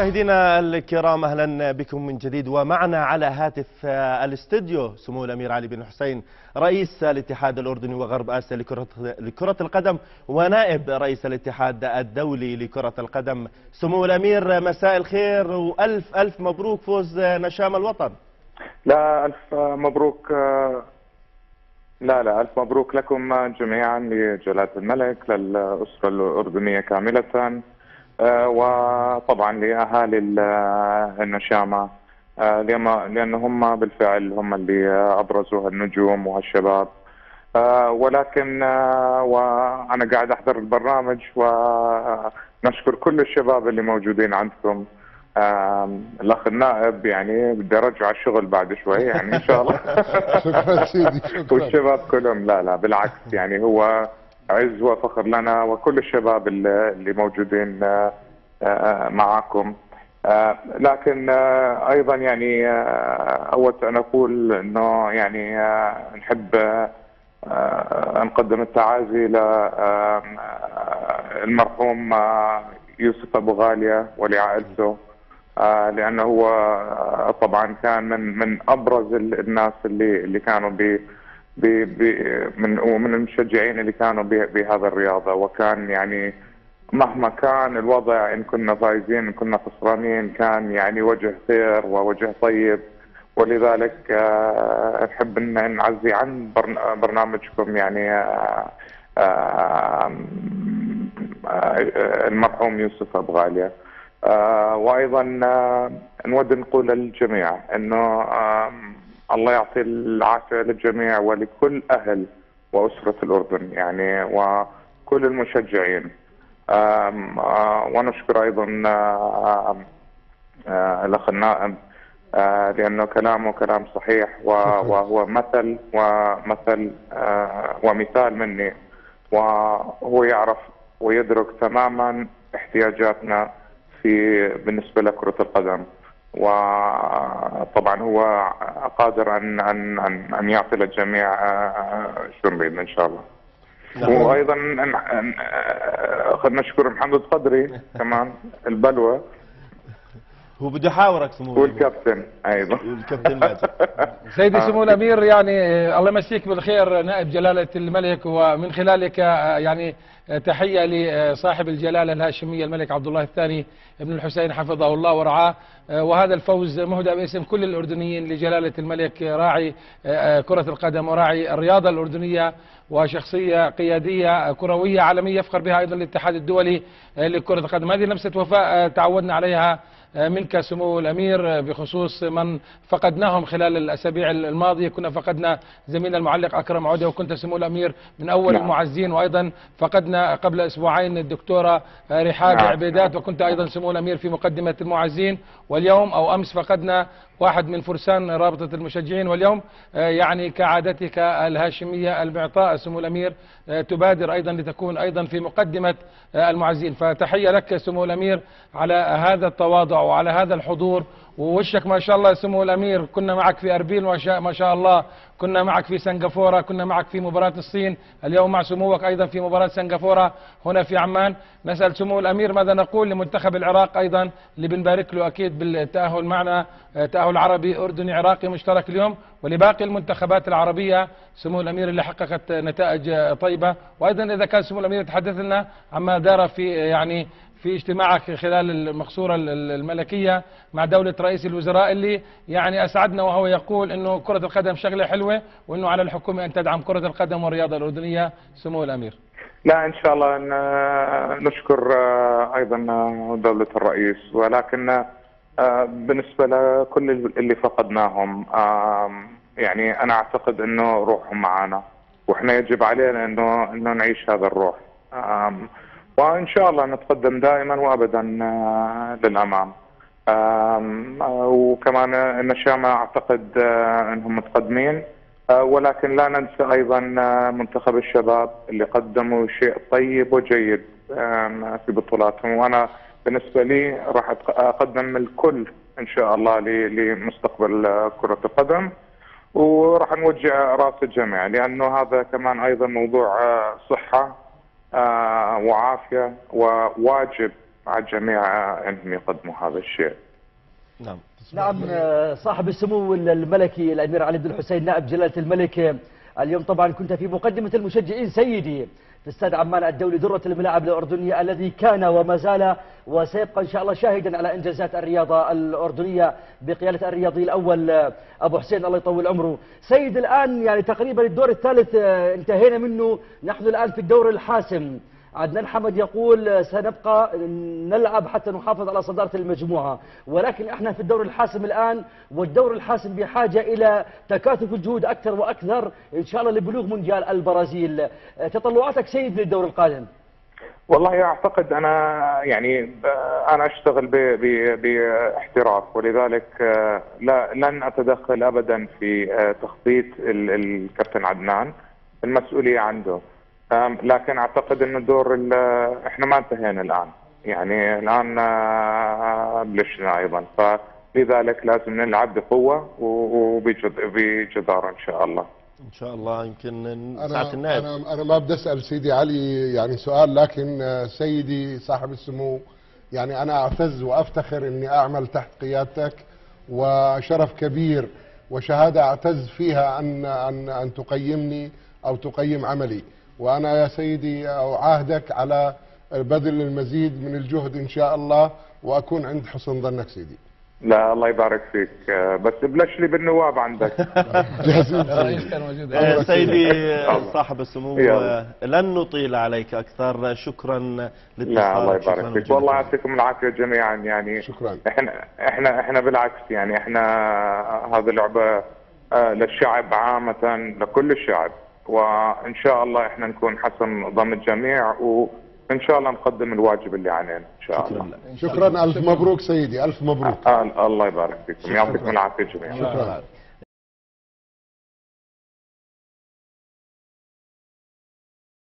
مشاهدينا الكرام أهلا بكم من جديد. ومعنا على هاتف الاستوديو سمو الأمير علي بن حسين رئيس الاتحاد الأردني وغرب آسيا لكره لكرة القدم ونائب رئيس الاتحاد الدولي لكرة القدم. سمو الأمير مساء الخير والف ألف مبروك فوز نشام الوطن. لا ألف مبروك لا لا ألف مبروك لكم جميعا لجلالة الملك للأسرة الأردنية كاملة. وطبعا لأهالي النشامة. لأن هم بالفعل هم اللي أبرزوا هالنجوم وهالشباب. ولكن وأنا قاعد أحضر البرنامج ونشكر كل الشباب اللي موجودين عندكم. الأخ النائب يعني بدي ارجع على الشغل بعد شوي يعني إن شاء الله. شكرا سيدي شكرا. والشباب كلهم لا لا بالعكس يعني هو عز وفخر لنا وكل الشباب اللي موجودين معكم لكن أيضا يعني أود أن أقول إنه يعني نحب نقدم التعازي للمرحوم يوسف أبو غالية ولعائلته. لأنه هو طبعا كان من من أبرز الناس اللي اللي كانوا ب من ومن المشجعين اللي كانوا بهذا الرياضه وكان يعني مهما كان الوضع إن كنا فايزين إن كنا خسرانين كان يعني وجه خير ووجه طيب. ولذلك نحب إن نعزي عن برنامجكم يعني المرحوم يوسف ابو غاليه وأيضا نود نقول للجميع إنه الله يعطي العافية للجميع ولكل أهل وأسرة الأردن يعني وكل المشجعين. ونشكر أيضا الأخ النائب لأنه كلامه كلام صحيح وهو مثل ومثل ومثال مني وهو يعرف ويدرك تماما احتياجاتنا في بالنسبة لكرة القدم. وطبعا هو قادر ان ان ان, أن يعطي للجميع شو نريد إن شاء الله. وأيضا خلينا نشكر محمد قدري كمان البلوى. هو بده يحاورك سمو والكابتن أيضا. والكابتن ماجد. سيدي سمو الأمير يعني الله يمسيك بالخير نائب جلالة الملك ومن خلالك يعني تحية لصاحب الجلالة الهاشمية الملك عبد الله الثاني ابن الحسين حفظه الله ورعاه. وهذا الفوز مهدى باسم كل الأردنيين لجلالة الملك راعي كرة القدم وراعي الرياضة الأردنية وشخصية قيادية كروية عالمية يفخر بها أيضا الاتحاد الدولي لكرة القدم. هذه لمسة وفاء تعودنا عليها منك سمو الأمير بخصوص من فقدناهم خلال الأسابيع الماضية. كنا فقدنا زميلنا المعلق أكرم عودة وكنت سمو الأمير من أول نعم. المعزين. وأيضا فقدنا قبل أسبوعين الدكتورة رحاب نعم. عبيدات وكنت أيضا سمو الأمير في مقدمة المعزين. واليوم أو أمس فقدنا واحد من فرسان رابطة المشجعين. واليوم يعني كعادتك الهاشمية المعطاء سمو الأمير تبادر أيضا لتكون أيضا في مقدمة المعزين. فتحية لك سمو الأمير على هذا التواضع. وعلى هذا الحضور. ووشك ما شاء الله سمو الأمير. كنا معك في أربيل ما شاء, الله. كنا معك في سنغافورة. كنا معك في مباراة الصين. اليوم مع سموك أيضا في مباراة سنغافورة هنا في عمان. نسأل سمو الأمير ماذا نقول لمنتخب العراق أيضا اللي بنبارك له أكيد بالتأهل معنا. تأهل عربي أردني عراقي مشترك اليوم. ولباقي المنتخبات العربية سمو الأمير اللي حققت نتائج طيبة. وأيضا إذا كان سمو الأمير يتحدث لنا عما دار في يعني في اجتماعك خلال المقصورة الملكية مع دولة رئيس الوزراء اللي يعني أسعدنا وهو يقول أنه كرة القدم شغلة حلوة وأنه على الحكومة أن تدعم كرة القدم والرياضة الأردنية. سمو الأمير. لا إن شاء الله نشكر أيضا دولة الرئيس. ولكن بالنسبة لكل اللي فقدناهم يعني أنا أعتقد إنه روحهم معنا وإحنا يجب علينا إنه إنه نعيش هذا الروح. وإن شاء الله نتقدم دائما وابدا للأمام. وكمان النشامه أعتقد إنهم متقدمين. ولكن لا ننسى أيضا منتخب الشباب اللي قدموا شيء طيب وجيد في بطولاتهم. وأنا بالنسبة لي راح أقدم الكل إن شاء الله لمستقبل كرة القدم. وراح نوجه رأس الجميع لأنه هذا كمان أيضا موضوع صحة. وعافية وواجب على الجميع أنهم يقدموا هذا الشيء. نعم نعم آه، صاحب السمو الملكي الأمير علي بن الحسين نائب جلالة الملك اليوم طبعا كنت في مقدمة المشجعين سيدي في استاد عمان الدولي درة الملاعب الأردنية الذي كان وما زال وسيبقى إن شاء الله شاهدا على إنجازات الرياضة الأردنية بقيادة الرياضي الأول أبو حسين الله يطول عمره. سيد الآن يعني تقريبا الدور الثالث آه، انتهينا منه. نحن الآن في الدور الحاسم. عدنان حمد يقول سنبقى نلعب حتى نحافظ على صدارة المجموعة. ولكن إحنا في الدور الحاسم الآن والدور الحاسم بحاجة إلى تكاتف الجهود أكثر وأكثر إن شاء الله لبلوغ مونديال البرازيل. تطلعاتك سيد للدور القادم؟ والله أعتقد أنا يعني أنا أشتغل باحتراف ولذلك لا لن أتدخل ابدا في آه، تخطيط ال- الكابتن عدنان. المسؤولية عنده. لكن أعتقد انه دور ال- إحنا ما انتهينا الآن. يعني الآن آه، بلشنا أيضا. فلذلك لازم نلعب بقوة و- وبجد- بجدارة إن شاء الله. إن شاء الله يمكن أنا ساعة النائب أنا أنا ما بدي أسأل سيدي علي يعني سؤال لكن آه، سيدي صاحب السمو يعني أنا أعتز وأفتخر إني أعمل تحت قيادتك وشرف كبير وشهادة أعتز فيها أن أن أن تقيمني أو تقيم عملي. وأنا يا سيدي أعاهدك على بذل المزيد من الجهد إن شاء الله وأكون عند حسن ظنك سيدي. لا الله يبارك فيك. بس بلش لي بالنواب عندك. جاهزين الرئيس سيدي كان موجود. سيدي. صاحب السمو لن نطيل عليك أكثر. شكرا لا الله يبارك فيك. والله يعطيكم العافية جميعا يعني شكرا. إحنا إحنا إحنا بالعكس يعني إحنا هذه لعبة آه، للشعب عامة لكل الشعب. وإن شاء الله إحنا نكون حسن ظن الجميع وإن شاء الله نقدم الواجب اللي علينا إن شاء شكرا. الله. لك شكرا. ألف مبروك سيدي. ألف مبروك. آه الله يبارك فيكم. يعطيكم العافية جميعا. شكرا.